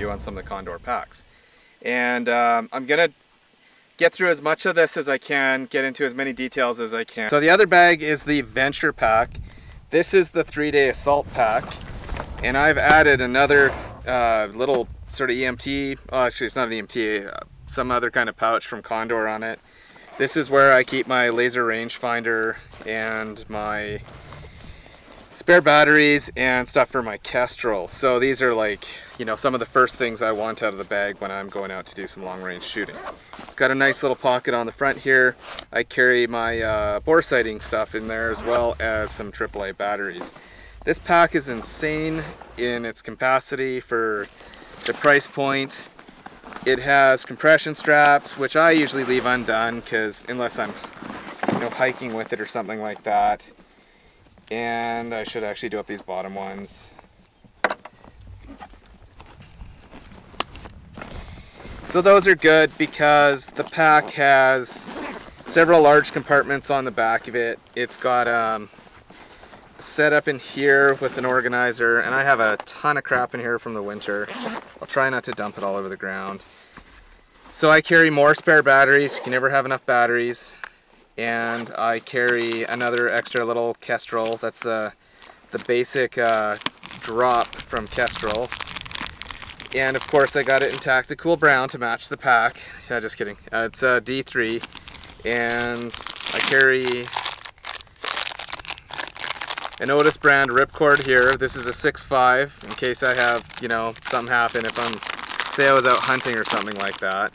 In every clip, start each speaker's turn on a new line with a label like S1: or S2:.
S1: review on some of the Condor packs. And um, I'm gonna get through as much of this as I can, get into as many details as I can. So the other bag is the Venture pack. This is the three-day assault pack. And I've added another uh, little sort of EMT, oh, actually it's not an EMT, uh, some other kind of pouch from Condor on it. This is where I keep my laser rangefinder and my spare batteries and stuff for my Kestrel. So these are like, you know, some of the first things I want out of the bag when I'm going out to do some long range shooting. It's got a nice little pocket on the front here. I carry my uh, bore sighting stuff in there as well as some AAA batteries. This pack is insane in its capacity for the price point. It has compression straps, which I usually leave undone because unless I'm you know, hiking with it or something like that, and I should actually do up these bottom ones. So those are good because the pack has several large compartments on the back of it. It's got um, set up in here with an organizer and I have a ton of crap in here from the winter. I'll try not to dump it all over the ground. So I carry more spare batteries. You can never have enough batteries and I carry another extra little Kestrel. That's the, the basic uh, drop from Kestrel. And of course I got it in Tactical Brown to match the pack. Yeah, just kidding. Uh, it's a D3 and I carry an Otis brand ripcord here. This is a 6.5 in case I have, you know, something happen if I'm, say I was out hunting or something like that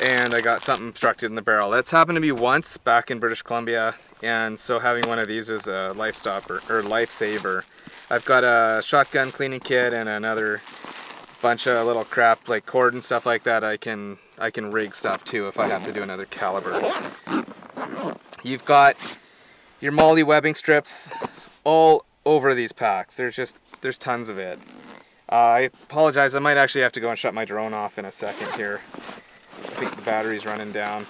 S1: and I got something obstructed in the barrel. That's happened to me once back in British Columbia and so having one of these is a life stopper or lifesaver. I've got a shotgun cleaning kit and another bunch of little crap like cord and stuff like that I can I can rig stuff too if I have to do another caliber. You've got your MOLLE webbing strips all over these packs. There's just there's tons of it. Uh, I apologize, I might actually have to go and shut my drone off in a second here. Think the battery's running down.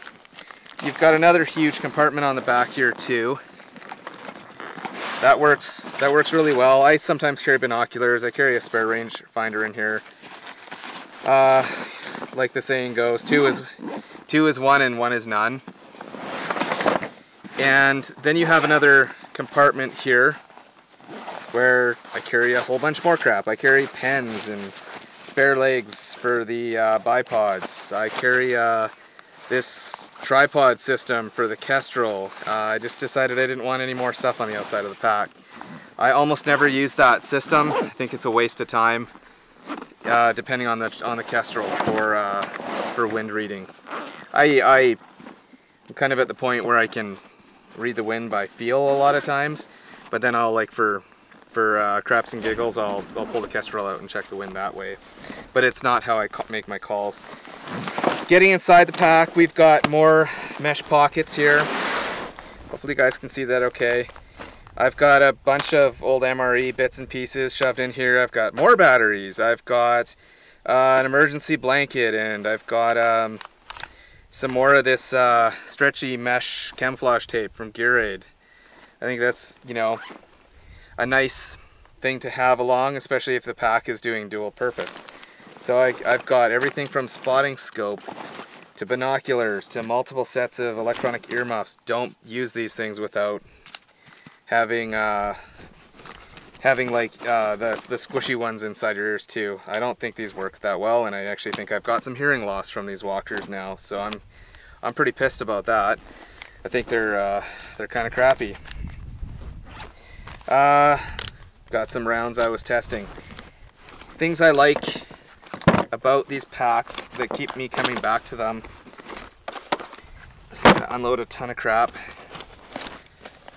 S1: You've got another huge compartment on the back here too. That works that works really well. I sometimes carry binoculars. I carry a spare range finder in here. Uh, like the saying goes, two is two is one and one is none. And then you have another compartment here where I carry a whole bunch more crap. I carry pens and spare legs for the uh, bipods. I carry uh, this tripod system for the Kestrel. Uh, I just decided I didn't want any more stuff on the outside of the pack. I almost never use that system. I think it's a waste of time, uh, depending on the on the Kestrel for uh, for wind reading. I I am kind of at the point where I can read the wind by feel a lot of times, but then I'll like for for uh, craps and giggles, I'll, I'll pull the Kestrel out and check the wind that way. But it's not how I make my calls. Getting inside the pack, we've got more mesh pockets here. Hopefully you guys can see that okay. I've got a bunch of old MRE bits and pieces shoved in here. I've got more batteries. I've got uh, an emergency blanket and I've got um, some more of this uh, stretchy mesh camouflage tape from Gear Aid. I think that's, you know, a nice thing to have along, especially if the pack is doing dual purpose. So I, have got everything from spotting scope to binoculars to multiple sets of electronic earmuffs. Don't use these things without having uh, having like uh, the, the squishy ones inside your ears too. I don't think these work that well and I actually think I've got some hearing loss from these walkers now so I'm I'm pretty pissed about that. I think they're uh, they're kind of crappy. Uh, got some rounds I was testing. Things I like about these packs that keep me coming back to them. unload a ton of crap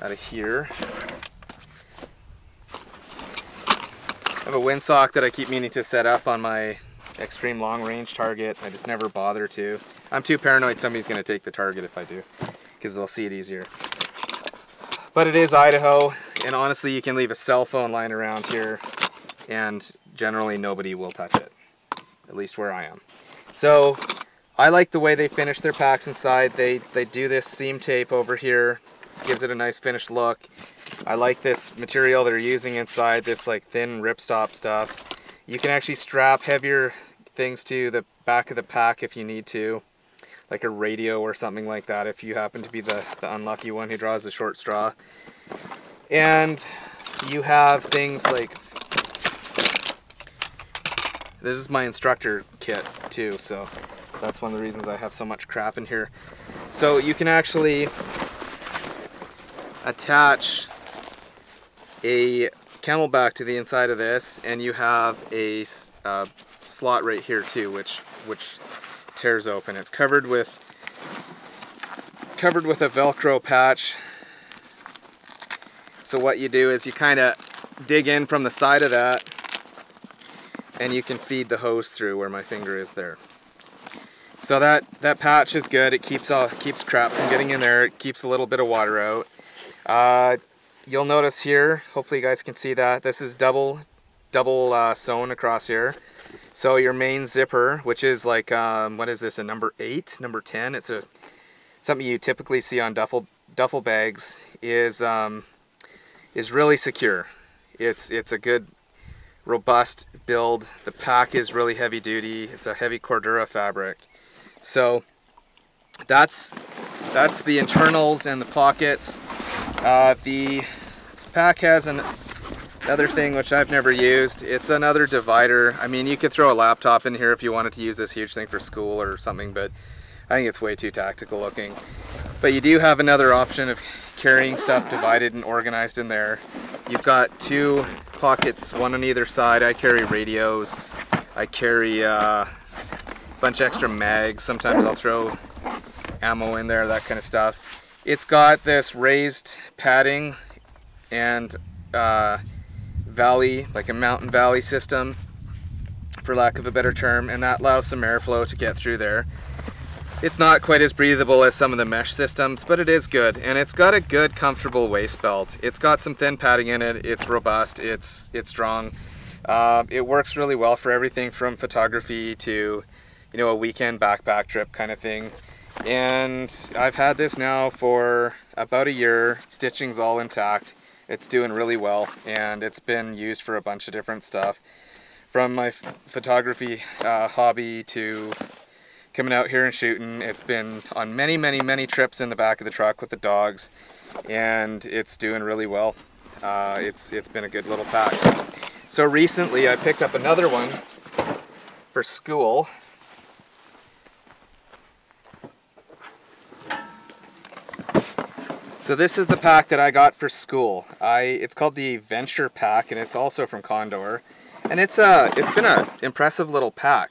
S1: out of here. I have a windsock that I keep meaning to set up on my extreme long range target. I just never bother to. I'm too paranoid somebody's to take the target if I do because they'll see it easier. But it is Idaho and honestly you can leave a cell phone lying around here and generally nobody will touch it at least where I am so I like the way they finish their packs inside they they do this seam tape over here gives it a nice finished look. I like this material they're using inside, this like thin ripstop stuff. You can actually strap heavier things to the back of the pack if you need to, like a radio or something like that if you happen to be the, the unlucky one who draws the short straw. And you have things like, this is my instructor kit too, so that's one of the reasons I have so much crap in here. So you can actually attach a CamelBak to the inside of this and you have a uh, slot right here too which which tears open. It's covered with it's covered with a velcro patch so what you do is you kind of dig in from the side of that and you can feed the hose through where my finger is there. So that, that patch is good. It keeps all keeps crap from getting in there. It keeps a little bit of water out. Uh, you'll notice here, hopefully you guys can see that, this is double double uh, sewn across here. So your main zipper, which is like, um, what is this, a number 8, number 10? It's a something you typically see on duffel duffel bags, is um, is really secure. It's, it's a good robust build. The pack is really heavy duty. It's a heavy Cordura fabric. So that's that's the internals and the pockets. Uh, the pack has an, another thing which I've never used. It's another divider. I mean, you could throw a laptop in here if you wanted to use this huge thing for school or something, but I think it's way too tactical looking. But you do have another option of carrying stuff divided and organized in there. You've got two pockets, one on either side. I carry radios. I carry uh, bunch extra mags. Sometimes I'll throw ammo in there, that kind of stuff. It's got this raised padding and uh, valley, like a mountain valley system, for lack of a better term, and that allows some airflow to get through there. It's not quite as breathable as some of the mesh systems, but it is good, and it's got a good, comfortable waist belt. It's got some thin padding in it, it's robust, it's, it's strong. Uh, it works really well for everything from photography to you know, a weekend backpack trip kind of thing. And I've had this now for about a year. Stitching's all intact. It's doing really well and it's been used for a bunch of different stuff. From my photography uh, hobby to coming out here and shooting. It's been on many, many, many trips in the back of the truck with the dogs and it's doing really well. Uh, it's It's been a good little pack. So recently I picked up another one for school So this is the pack that I got for school. I it's called the Venture Pack and it's also from Condor. And it's a it's been a impressive little pack.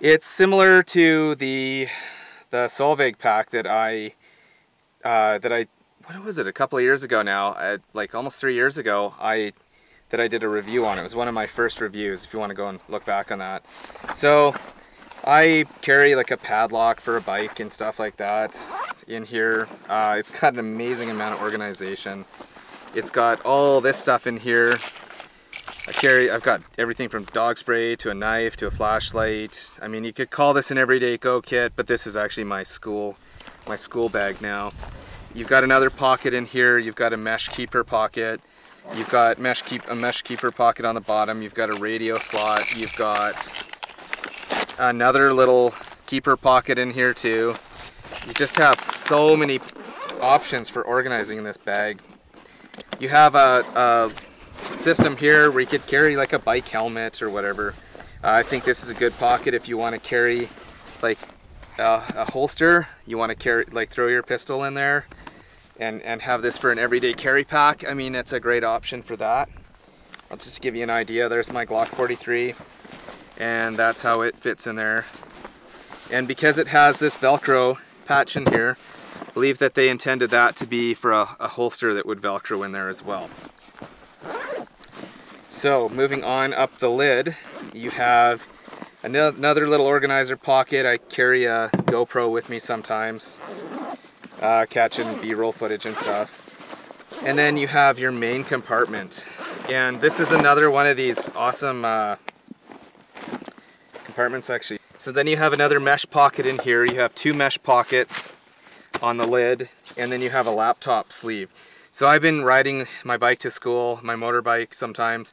S1: It's similar to the the Solveig pack that I uh, that I what was it a couple of years ago now I, like almost three years ago I that I did a review on. It was one of my first reviews if you want to go and look back on that. So I carry like a padlock for a bike and stuff like that in here. Uh, it's got an amazing amount of organization. It's got all this stuff in here. I carry, I've got everything from dog spray to a knife to a flashlight. I mean, you could call this an everyday go kit, but this is actually my school, my school bag now. You've got another pocket in here. You've got a mesh keeper pocket. You've got mesh keep a mesh keeper pocket on the bottom. You've got a radio slot. You've got another little keeper pocket in here too. You just have so many options for organizing this bag. You have a, a system here where you could carry like a bike helmet or whatever. Uh, I think this is a good pocket if you want to carry like uh, a holster. You want to carry like throw your pistol in there and, and have this for an everyday carry pack. I mean, it's a great option for that. I'll just give you an idea. There's my Glock 43 and that's how it fits in there. And because it has this Velcro patch in here, I believe that they intended that to be for a, a holster that would Velcro in there as well. So moving on up the lid, you have another little organizer pocket. I carry a GoPro with me sometimes, uh, catching B-roll footage and stuff. And then you have your main compartment. And this is another one of these awesome uh, compartments actually. So then you have another mesh pocket in here. You have two mesh pockets on the lid, and then you have a laptop sleeve. So I've been riding my bike to school, my motorbike sometimes,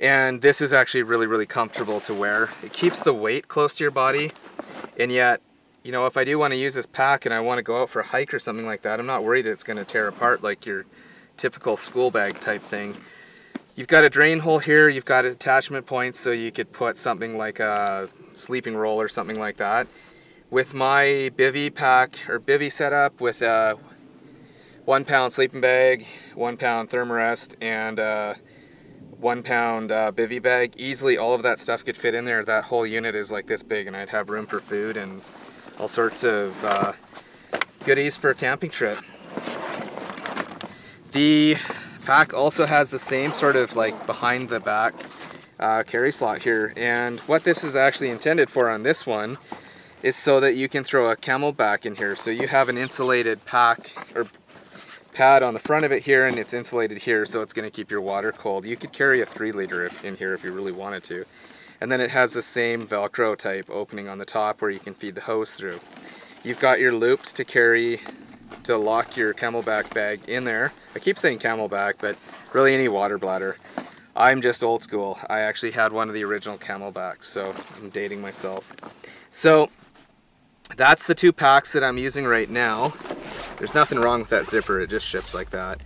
S1: and this is actually really, really comfortable to wear. It keeps the weight close to your body, and yet, you know, if I do want to use this pack and I want to go out for a hike or something like that, I'm not worried it's going to tear apart like your typical school bag type thing. You've got a drain hole here, you've got attachment points so you could put something like a sleeping roll or something like that. With my bivy pack or bivy setup with a one pound sleeping bag, one pound thermarest, and one pound uh, bivy bag, easily all of that stuff could fit in there. That whole unit is like this big and I'd have room for food and all sorts of uh, goodies for a camping trip. The pack also has the same sort of like behind the back uh, carry slot here. And what this is actually intended for on this one is so that you can throw a CamelBak in here. So you have an insulated pack or pad on the front of it here and it's insulated here so it's going to keep your water cold. You could carry a three liter in here if you really wanted to. And then it has the same velcro type opening on the top where you can feed the hose through. You've got your loops to carry to lock your CamelBak bag in there. I keep saying CamelBak, but really any water bladder. I'm just old school. I actually had one of the original CamelBaks, so I'm dating myself. So that's the two packs that I'm using right now. There's nothing wrong with that zipper, it just ships like that.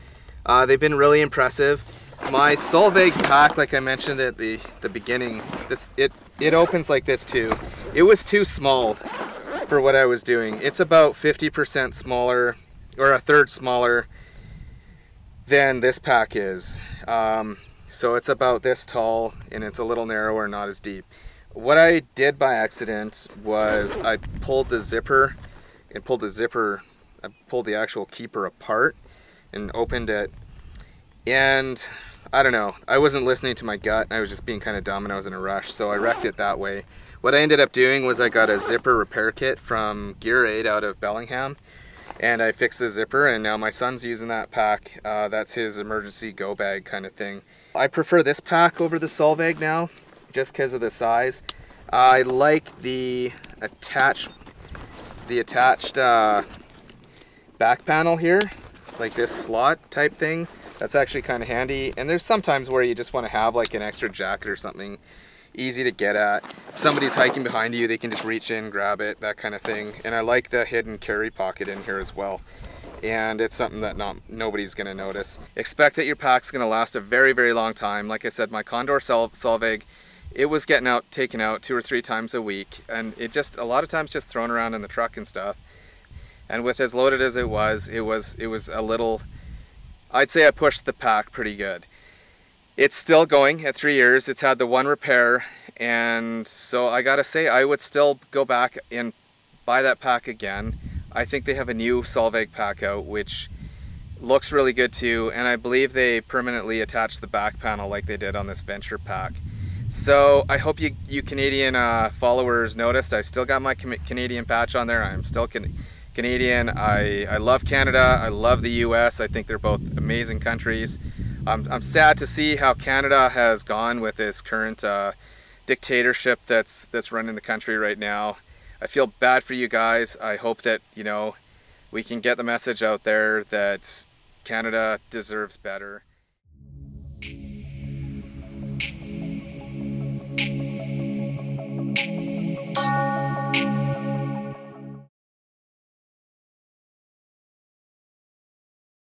S1: Uh, they've been really impressive. My Solveig pack, like I mentioned at the, the beginning, this it, it opens like this too. It was too small for what I was doing. It's about 50% smaller, or a third smaller than this pack is. Um, so it's about this tall and it's a little narrower, not as deep. What I did by accident was I pulled the zipper and pulled the zipper, I pulled the actual keeper apart and opened it. And I don't know, I wasn't listening to my gut. I was just being kind of dumb and I was in a rush. So I wrecked it that way. What I ended up doing was I got a zipper repair kit from Gear Aid out of Bellingham and I fixed the zipper and now my son's using that pack. Uh, that's his emergency go bag kind of thing. I prefer this pack over the Solveig now just because of the size. I like the attached the attached uh, back panel here like this slot type thing that's actually kind of handy and there's sometimes where you just want to have like an extra jacket or something easy to get at. If somebody's hiking behind you, they can just reach in, grab it, that kind of thing. And I like the hidden carry pocket in here as well. And it's something that not nobody's gonna notice. Expect that your pack's gonna last a very, very long time. Like I said, my Condor Sol Solveig, it was getting out, taken out two or three times a week. And it just, a lot of times just thrown around in the truck and stuff. And with as loaded as it was, it was, it was a little, I'd say I pushed the pack pretty good. It's still going at three years. It's had the one repair and so I gotta say I would still go back and buy that pack again. I think they have a new Solveig pack out which looks really good too and I believe they permanently attached the back panel like they did on this Venture pack. So I hope you, you Canadian uh, followers noticed I still got my Canadian patch on there. I'm still can Canadian. I, I love Canada. I love the US. I think they're both amazing countries. I'm, I'm sad to see how Canada has gone with this current uh, dictatorship that's that's running the country right now. I feel bad for you guys. I hope that you know we can get the message out there that Canada deserves better.